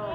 Oh,